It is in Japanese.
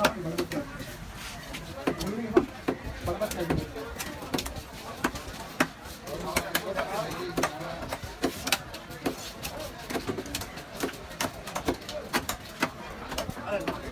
I don't know.